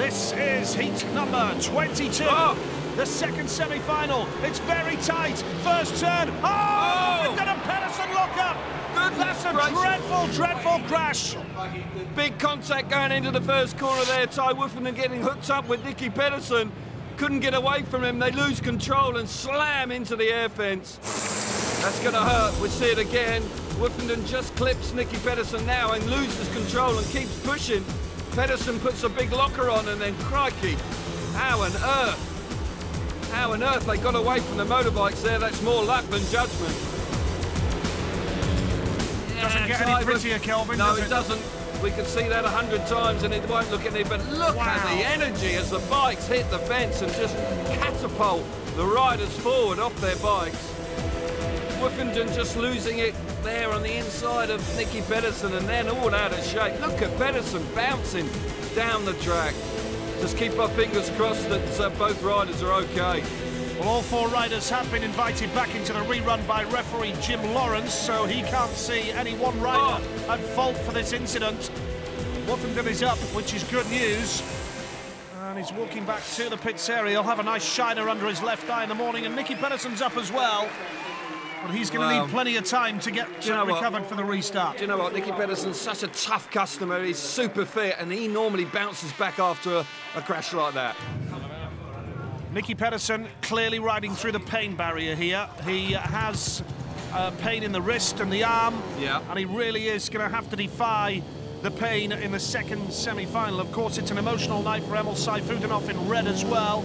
This is heat number 22. Oh. The second semi-final. It's very tight. First turn. Oh, Oh. we've got a Pedersen lock-up. That's a gracious. dreadful, dreadful crash. Big contact going into the first corner there. Tai Woffinden getting hooked up with Nicki Pedersen. Couldn't get away from him. They lose control and slam into the air fence. That's going to hurt. We'll see it again. Woffinden just clips Nicki Pedersen now and loses control and keeps pushing. Pedersen puts a big locker on and then crikey. How on earth? How on earth they got away from the motorbikes there? That's more luck than judgment. Doesn't get any prettier, Kelvin, No, does it it? doesn't. We could see that a hundred times and it won't look any, but look Wow. at the energy as the bikes hit the fence and just catapult the riders forward off their bikes. Woffinden just losing it there on the inside of Nicki Pedersen and then all out of shape. Look at Pedersen bouncing down the track. Just keep our fingers crossed that uh, both riders are okay. Well, all four riders have been invited back into the rerun by referee Jim Lawrence, so he can't see any one rider Oh. at fault for this incident. Woffinden is up, which is good news. And he's walking back to the pits area. He'll have a nice shiner under his left eye in the morning, and Nicki Pedersen's up as well. But he's going to Wow. need plenty of time to get you uh, know what? recovered for the restart. Do you know what? Nicki Pedersen's such a tough customer. He's super fit and he normally bounces back after a, a crash like that. Nicki Pedersen clearly riding through the pain barrier here. He has uh, pain in the wrist and the arm. Yeah. And he really is going to have to defy the pain in the second semi-final. Of course, it's an emotional night for Emil Sayfutdinov in red as well.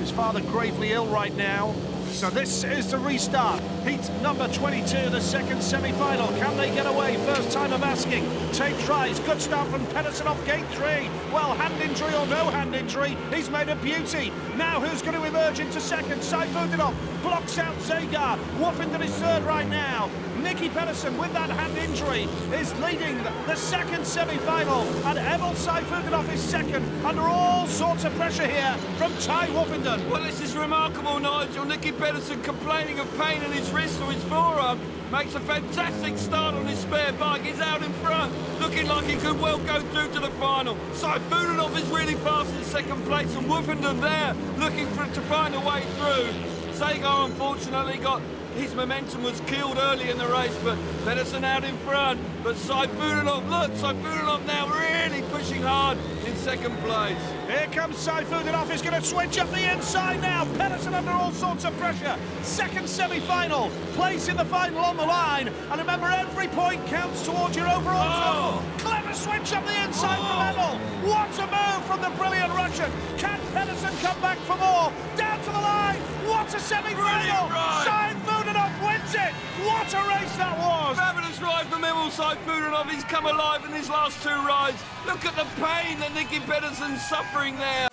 His father gravely ill right now. So this is the restart. Heat number 22, the second semi-final. Can they get away? First time of asking. Tate tries. Good start from Pedersen off gate three. Well, hand injury or no hand injury, he's made a beauty. Now who's going to emerge into second? Sayfutdinov blocks out Zagar. Woffinden is third right now. Nicki Pedersen with that hand injury is leading the second semi-final. And Emil Sayfutdinov is second under all sorts of pressure here from Tai Woffinden. Well, this is remarkable, Nigel. Nicki Pedersen complaining of pain in his wrist or his forearm. Makes a fantastic start on his spare bike. He's out in front, looking like he could well go through to the final. Sayfutdinov is really fast in second place, and Woffinden there, looking for to find a way through. Zagar, unfortunately, got his momentum was killed early in the race, but Pedersen out in front. But Sayfutdinov, look, Sayfutdinov now really pushing hard in second place. Here comes Sayfutdinov. He's going to switch up the inside now. Pedersen under all sorts of pressure. Second semi-final. Place in the final on the line. And remember, every point counts towards your overall Oh. total. Clever switch up the inside Oh. from Emil. What a move from the brilliant Russian. Can Pedersen come back for more? Down to the line. What a semi-final. Sayfutdinov wins it. What a race that was. Fabulous ride from Emil Sayfutdinov. He's come alive in his last two rides. Look at the pain that Nicki Pedersen's suffering there.